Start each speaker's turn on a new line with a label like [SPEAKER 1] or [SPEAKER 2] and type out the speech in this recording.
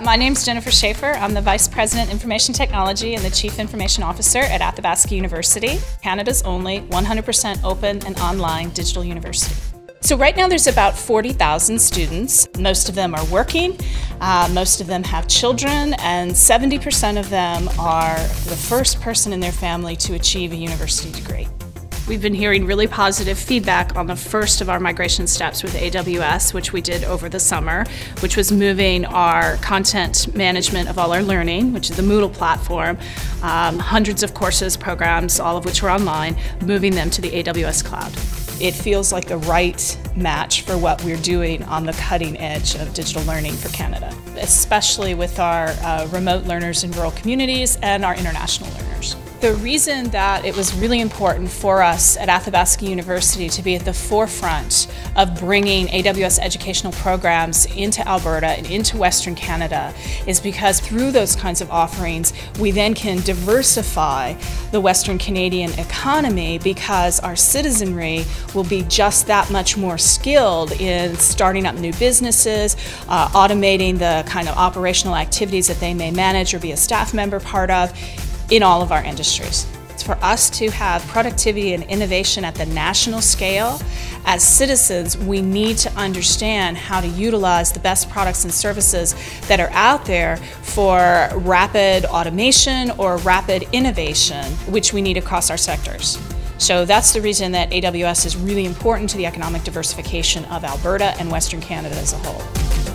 [SPEAKER 1] My name is Jennifer Schaefer. I'm the Vice President Information Technology and the Chief Information Officer at Athabasca University, Canada's only 100% open and online digital university. So right now there's about 40,000 students. Most of them are working, uh, most of them have children, and 70% of them are the first person in their family to achieve a university degree. We've been hearing really positive feedback on the first of our migration steps with AWS, which we did over the summer, which was moving our content management of all our learning, which is the Moodle platform, um, hundreds of courses, programs, all of which were online, moving them to the AWS cloud. It feels like the right match for what we're doing on the cutting edge of digital learning for Canada, especially with our uh, remote learners in rural communities and our international learners. The reason that it was really important for us at Athabasca University to be at the forefront of bringing AWS educational programs into Alberta and into Western Canada is because through those kinds of offerings, we then can diversify the Western Canadian economy because our citizenry will be just that much more skilled in starting up new businesses, uh, automating the kind of operational activities that they may manage or be a staff member part of in all of our industries. It's For us to have productivity and innovation at the national scale, as citizens, we need to understand how to utilize the best products and services that are out there for rapid automation or rapid innovation, which we need across our sectors. So that's the reason that AWS is really important to the economic diversification of Alberta and Western Canada as a whole.